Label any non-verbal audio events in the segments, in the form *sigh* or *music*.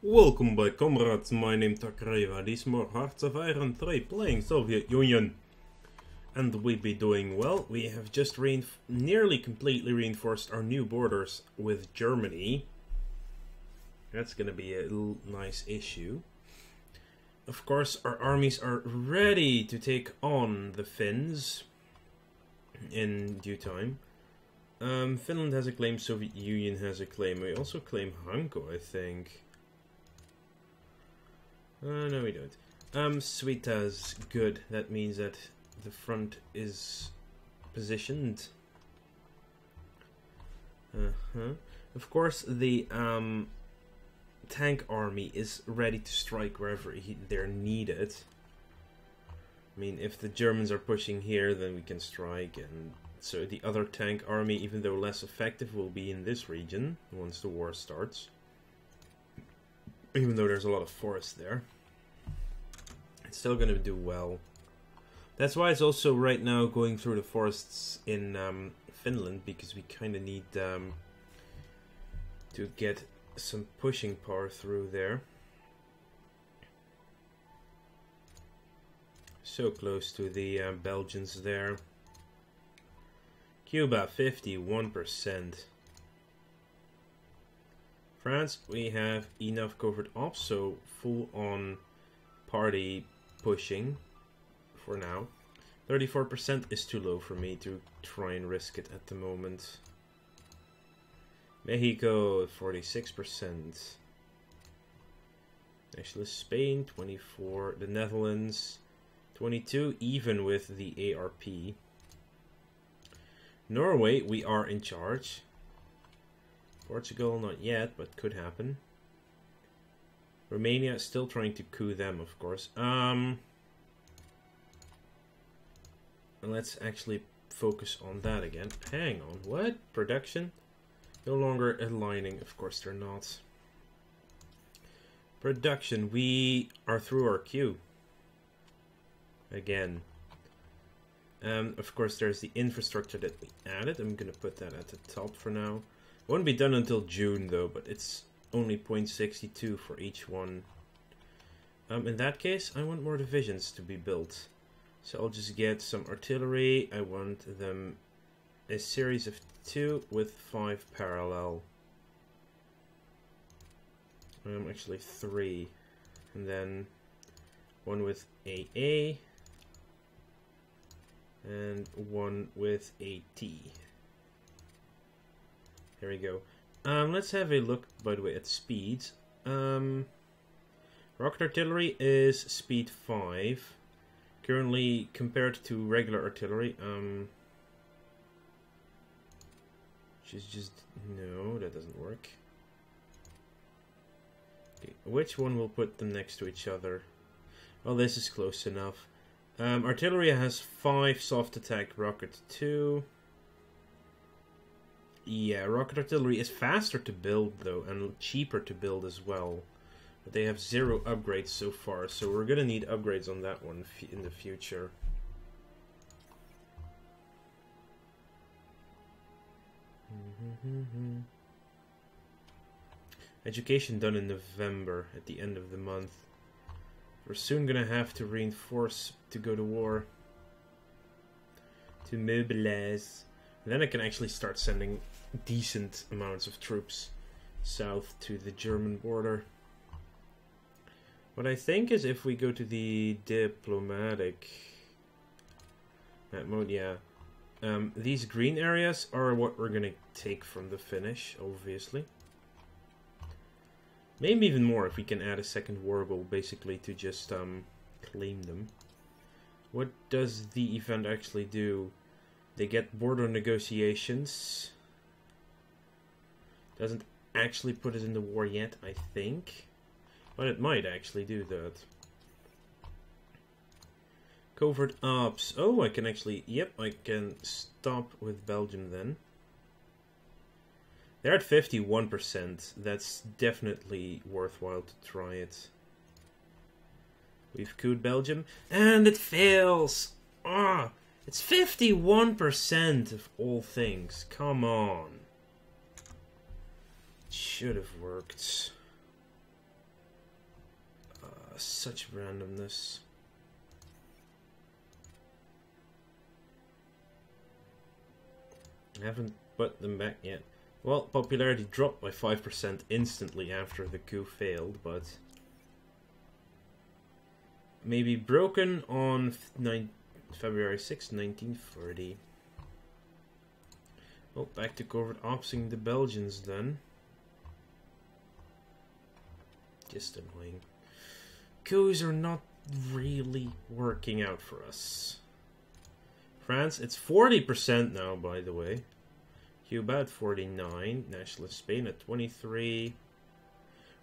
Welcome back comrades, my name is Tokryva, these more Hearts of Iron 3 playing Soviet Union. And we be doing well, we have just nearly completely reinforced our new borders with Germany. That's gonna be a nice issue. Of course, our armies are ready to take on the Finns in due time. Um, Finland has a claim, Soviet Union has a claim. We also claim Hanko, I think. Uh, no, we don't. Um, Svita's good. That means that the front is positioned. Uh-huh. Of course, the um, tank army is ready to strike wherever he, they're needed. I mean, if the Germans are pushing here, then we can strike, and so the other tank army, even though less effective, will be in this region once the war starts. Even though there's a lot of forest there. It's still going to do well. That's why it's also right now going through the forests in um, Finland, because we kind of need um, to get some pushing power through there. So close to the uh, Belgians there. Cuba, 51%. France, we have enough covered up, so full on party pushing for now. 34% is too low for me to try and risk it at the moment. Mexico, 46%. Actually, Spain, 24. The Netherlands, 22, even with the ARP. Norway, we are in charge. Portugal, not yet, but could happen. Romania, is still trying to coup them, of course. Um, let's actually focus on that again. Hang on, what? Production? No longer aligning, of course they're not. Production, we are through our queue. Again. Um, of course, there's the infrastructure that we added. I'm going to put that at the top for now. Won't be done until June, though, but it's only 0.62 for each one. Um, in that case, I want more divisions to be built. So I'll just get some artillery. I want them a series of two with five parallel. Um, actually three. And then one with AA and one with a T. There we go. Um, let's have a look, by the way, at speeds. Um, rocket artillery is speed 5. Currently, compared to regular artillery, um, which is just... No, that doesn't work. Okay, which one will put them next to each other? Well, this is close enough. Um, artillery has 5 soft attack, rocket 2. Yeah, rocket artillery is faster to build though, and cheaper to build as well. But they have zero upgrades so far, so we're gonna need upgrades on that one in the future. Education done in November, at the end of the month. We're soon gonna have to reinforce to go to war. To mobilize. And then I can actually start sending decent amounts of troops south to the German border. What I think is if we go to the diplomatic mode, yeah. Um, these green areas are what we're gonna take from the Finnish, obviously. Maybe even more if we can add a second war goal, basically, to just um, claim them. What does the event actually do? They get border negotiations. Doesn't actually put us in the war yet, I think. But it might actually do that. Covert ops. Oh, I can actually... Yep, I can stop with Belgium then. They're at 51%. That's definitely worthwhile to try it. We've cooed Belgium. And it fails! Ah! It's 51% of all things. Come on. Should have worked. Uh, such randomness. I haven't put them back yet. Well, popularity dropped by 5% instantly after the coup failed, but... Maybe broken on February 6, 1940. Well, back to covert opsing the Belgians then. Just annoying. Coups are not really working out for us. France, it's 40% now, by the way. Cuba at 49, Nationalist Spain at 23,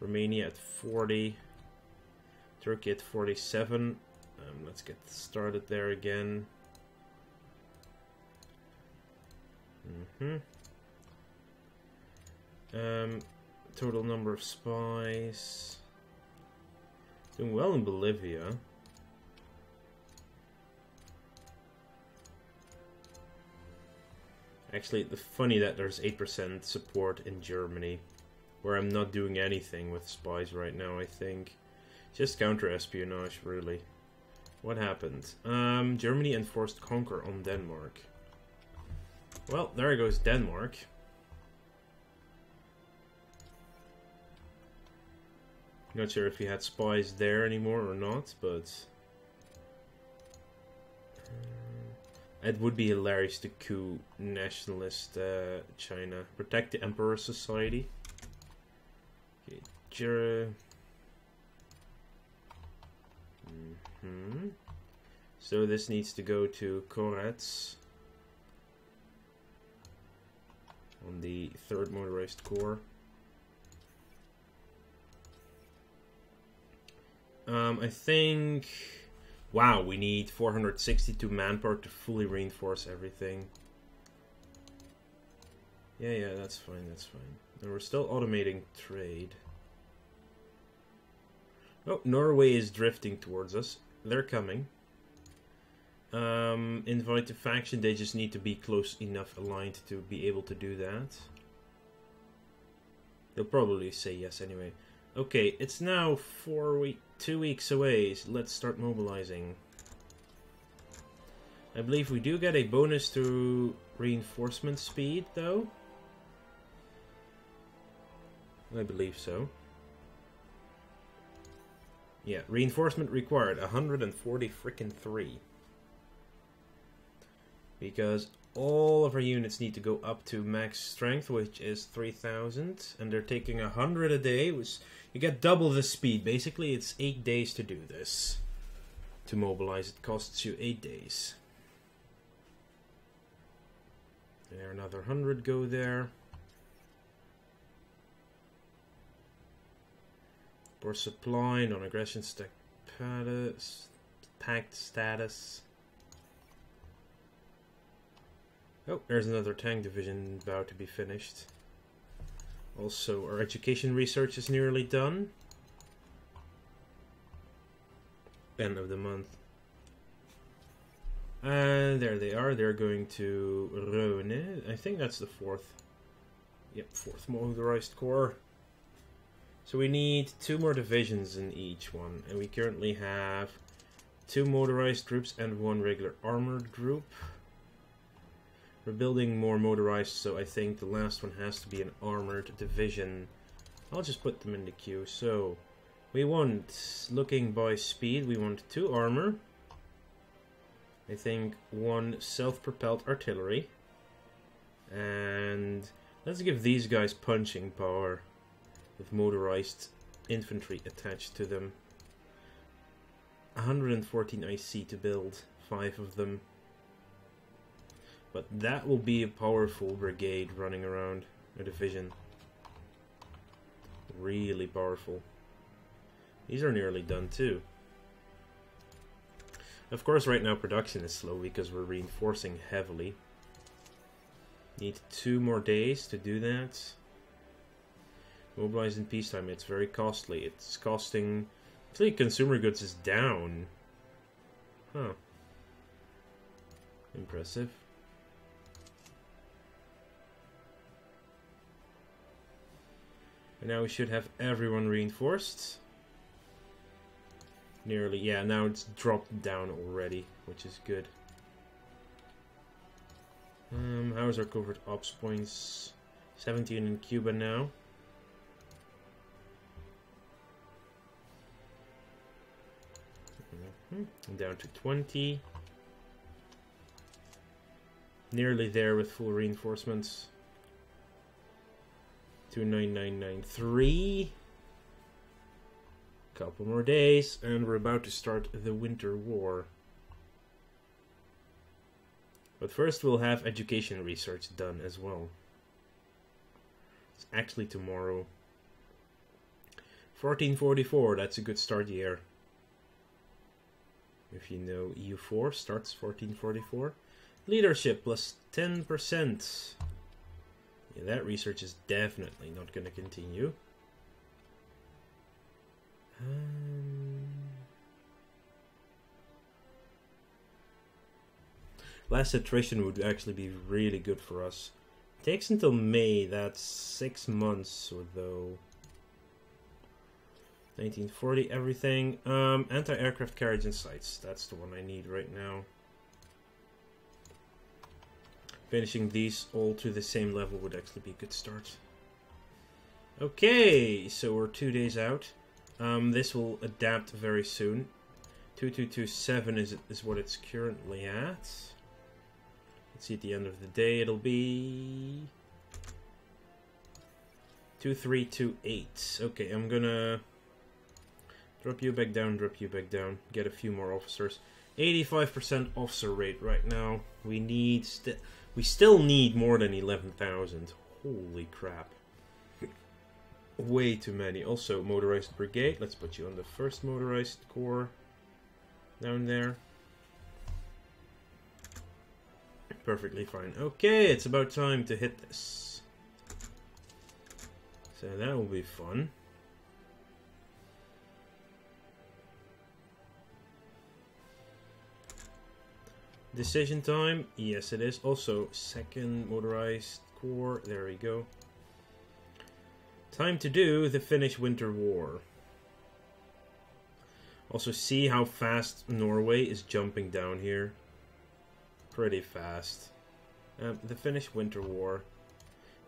Romania at 40, Turkey at 47. Um, let's get started there again. Mm hmm um, total number of spies. Doing well in Bolivia. Actually, the funny that there's 8% support in Germany, where I'm not doing anything with spies right now, I think. Just counter-espionage, really. What happened? Um, Germany enforced conquer on Denmark. Well, there goes Denmark. Not sure if he had spies there anymore or not, but... It would be hilarious to coup nationalist uh, China. Protect the Emperor Society. Okay, Jura. Mm hmm So this needs to go to Koretz. On the third motorized corps. Um, I think Wow, we need 462 manpower to fully reinforce everything. Yeah, yeah, that's fine, that's fine. And we're still automating trade. Oh, Norway is drifting towards us. They're coming. Um, invite the faction, they just need to be close enough aligned to be able to do that. They'll probably say yes anyway. Okay, it's now four week, two weeks away. So let's start mobilizing. I believe we do get a bonus to reinforcement speed, though. I believe so. Yeah, reinforcement required, 140 freaking 3. Because all of our units need to go up to max strength, which is 3000, and they're taking 100 a day, which you get double the speed. Basically, it's 8 days to do this. To mobilize, it costs you 8 days. There, another 100 go there. For supply, non-aggression stack pact status. Oh, there's another tank division about to be finished. Also, our education research is nearly done. End of the month. And there they are. They're going to Rhone. I think that's the fourth. Yep, fourth motorized corps. So we need two more divisions in each one. And we currently have two motorized groups and one regular armored group. We're building more motorized, so I think the last one has to be an armored division. I'll just put them in the queue. So, we want, looking by speed, we want two armor. I think one self-propelled artillery. And let's give these guys punching power with motorized infantry attached to them. 114 IC to build, five of them. But that will be a powerful brigade running around a division. Really powerful. These are nearly done too. Of course, right now production is slow because we're reinforcing heavily. Need two more days to do that. Mobilize in peacetime, it's very costly. It's costing... Actually, consumer goods is down. Huh. Impressive. Now we should have everyone reinforced. nearly. Yeah, now it's dropped down already, which is good. Um, how's our covert ops points? 17 in Cuba now. Mm -hmm. Down to 20. Nearly there with full reinforcements. 29993. Couple more days, and we're about to start the Winter War. But first we'll have education research done as well. It's actually tomorrow. 1444, that's a good start year. If you know EU4 starts 1444. Leadership plus 10%. That research is definitely not going to continue. Um, less attrition would actually be really good for us. Takes until May, that's six months or though. 1940, everything. Um, anti-aircraft carriage and sights. That's the one I need right now. Finishing these all to the same level would actually be a good start. Okay, so we're two days out. Um, this will adapt very soon. 2227 is, is what it's currently at. Let's see at the end of the day it'll be... 2328. Okay, I'm gonna drop you back down, drop you back down, get a few more officers. 85% officer rate right now. We need... We still need more than 11,000. Holy crap. Way too many. Also, motorized brigade. Let's put you on the first motorized corps. Down there. Perfectly fine. Okay, it's about time to hit this. So that will be fun. Decision time? Yes, it is. Also, second motorized corps. There we go. Time to do the Finnish Winter War. Also, see how fast Norway is jumping down here. Pretty fast. Um, the Finnish Winter War.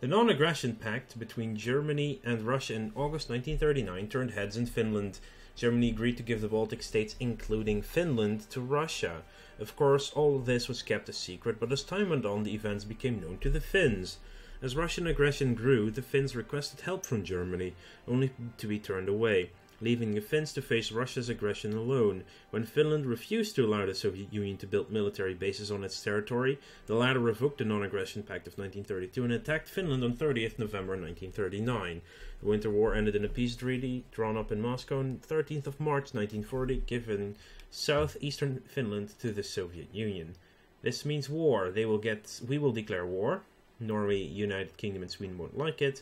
The non-aggression pact between Germany and Russia in August 1939 turned heads in Finland. Germany agreed to give the Baltic states, including Finland, to Russia. Of course, all of this was kept a secret, but as time went on, the events became known to the Finns. As Russian aggression grew, the Finns requested help from Germany, only to be turned away, leaving the Finns to face Russia's aggression alone. When Finland refused to allow the Soviet Union to build military bases on its territory, the latter revoked the Non-Aggression Pact of 1932 and attacked Finland on 30th November 1939. The Winter War ended in a peace treaty drawn up in Moscow on 13th of March 1940, giving southeastern Finland to the Soviet Union. This means war. They will get. We will declare war. Norway, United Kingdom, and Sweden won't like it,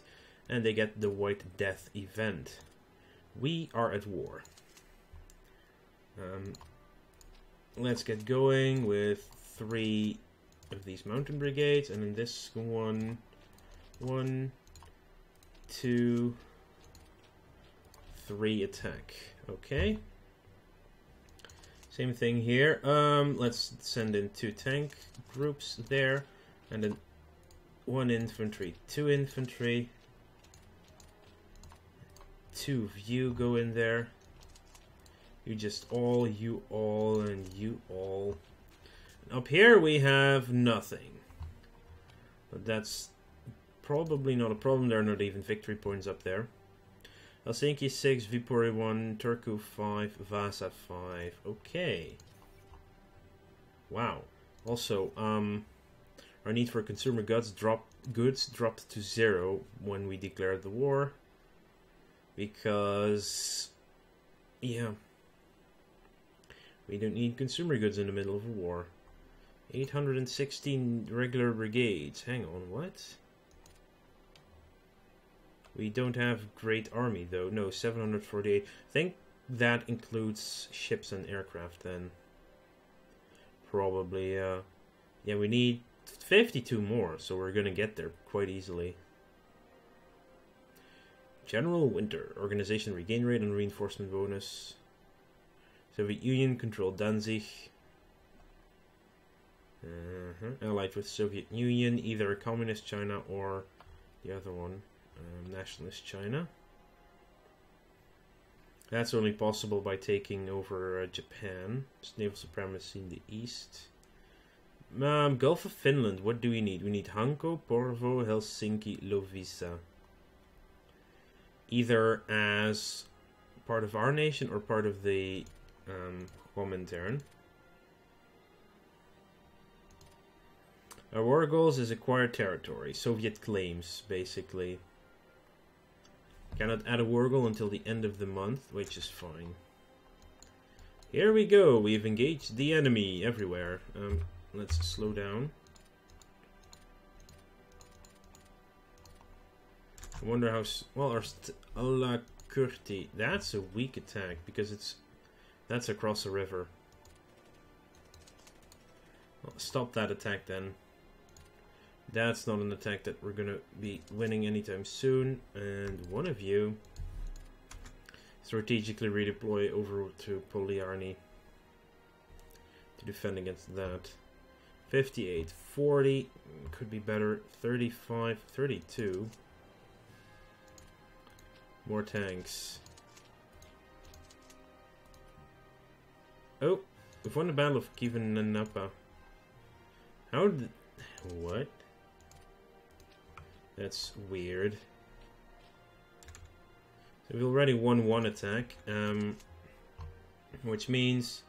and they get the White Death event. We are at war. Um, let's get going with three of these mountain brigades, and then this one, one, two, three attack. Okay. Same thing here. Um, let's send in two tank groups there, and then one infantry, two infantry, two you go in there. You just all, you all, and you all. Up here we have nothing. But that's probably not a problem. There are not even victory points up there. Helsinki 6, Viipuri 1, Turku 5, Vasa 5. Okay. Wow. Also, um, our need for consumer goods drop goods dropped to zero when we declared the war. Because, yeah, we don't need consumer goods in the middle of a war. 816 regular brigades. Hang on, what? We don't have great army though. No, 748. I think that includes ships and aircraft then. Probably, uh... Yeah, we need 52 more, so we're gonna get there quite easily. General Winter. Organization regain rate and reinforcement bonus. Soviet Union controlled Danzig. Uh-huh. Allied with Soviet Union, either Communist China or the other one, um, Nationalist China. That's only possible by taking over uh, Japan. It's naval supremacy in the east. Um, Gulf of Finland, what do we need? We need Hanko, Porvo, Helsinki, Loviisa. Either as part of our nation or part of the um, Comintern. Our war goals is acquired territory. Soviet claims, basically. Cannot add a war goal until the end of the month, which is fine. Here we go. We've engaged the enemy everywhere. Um, let's slow down. I wonder how... Well, our... Allah Kurti. That's a weak attack, because it's... That's across a river. Well, stop that attack then. That's not an attack that we're going to be winning anytime soon. And one of you strategically redeploy over to Polyarny to defend against that. 58, 40, could be better. 35, 32. More tanks. Oh, we've won the Battle of Kivinapa. How did... What? That's weird. So we've already won one attack, um, which means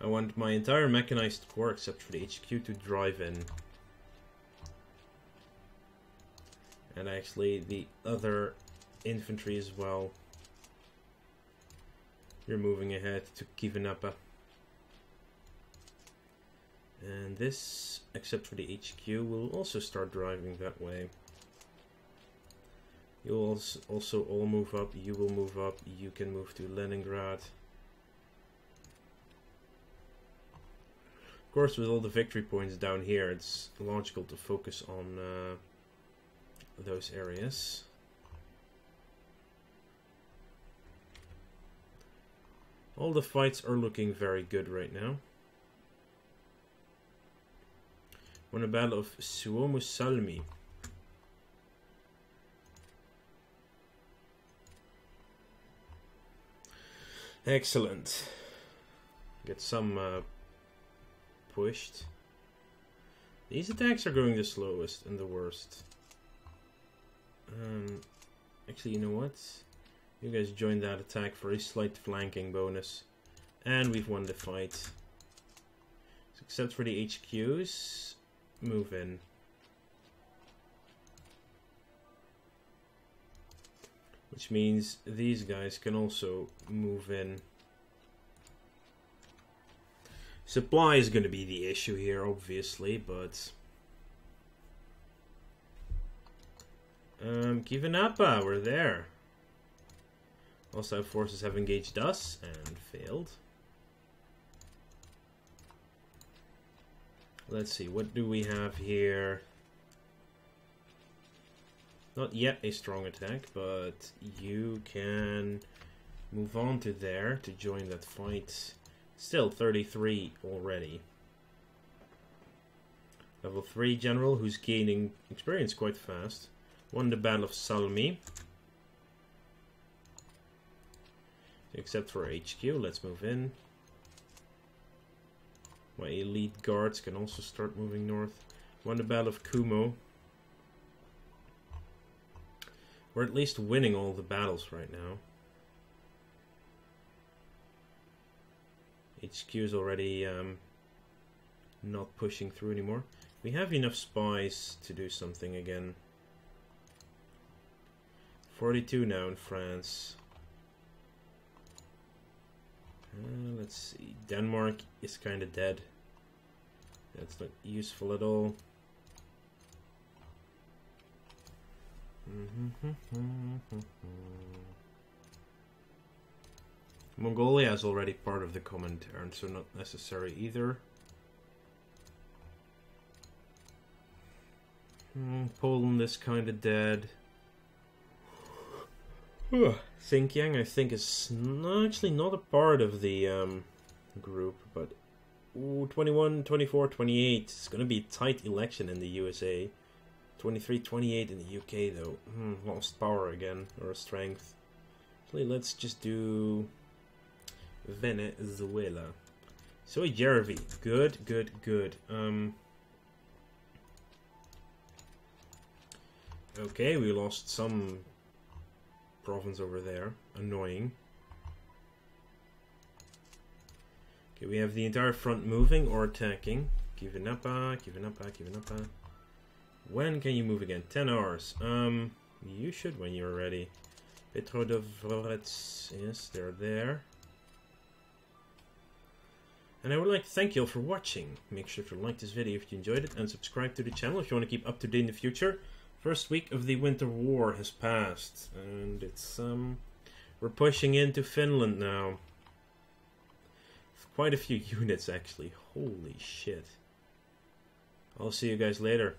I want my entire mechanized corps, except for the HQ, to drive in. And actually the other infantry as well. You're moving ahead to Kivinapa. And this, except for the HQ, will also start driving that way. You'll also all move up, you will move up, you can move to Leningrad. Of course, with all the victory points down here, it's logical to focus on uh, those areas. All the fights are looking very good right now. Won a battle of Suomussalmi. Excellent. Get some uh, pushed. These attacks are going the slowest and the worst. Um, actually, you know what? You guys join that attack for a slight flanking bonus. And we've won the fight. Except for the HQs, move in. Which means these guys can also move in. Supply is going to be the issue here, obviously, but... Um, Kivinapa, we're there. Also, forces have engaged us and failed. Let's see, what do we have here? Not yet a strong attack, but you can move on to there to join that fight. Still 33 already. Level 3 general who's gaining experience quite fast. Won the Battle of Salmi. Except for HQ, let's move in. My elite guards can also start moving north. Won the Battle of Kumo. We're at least winning all the battles right now. HQ is already um, not pushing through anymore. We have enough spies to do something again. 42 now in France. Uh, let's see. Denmark is kind of dead. That's not useful at all. *laughs* Mongolia is already part of the Comintern, so not necessary either. Mm, Poland is kind of dead. Xinjiang, I think, is actually not a part of the um, group, but ooh, 21, 24, 28. It's gonna be a tight election in the USA. 23, 28 in the UK though. Hmm, lost power again, or strength. Actually, let's just do Venezuela. So, Jervy. Good, good, good. Um. Okay, we lost some province over there. Annoying. Okay, we have the entire front moving or attacking. Giving up, uh, giving up, uh, giving up. Uh. When can you move again? 10 hours. Um, you should when you're ready. Petrodvorets, yes, they're there. And I would like to thank you all for watching. Make sure to like this video if you enjoyed it and subscribe to the channel if you want to keep up to date in the future. First week of the Winter War has passed and it's um we're pushing into Finland now. Quite a few *laughs* units actually. Holy shit. I'll see you guys later.